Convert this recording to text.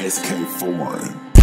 SK4.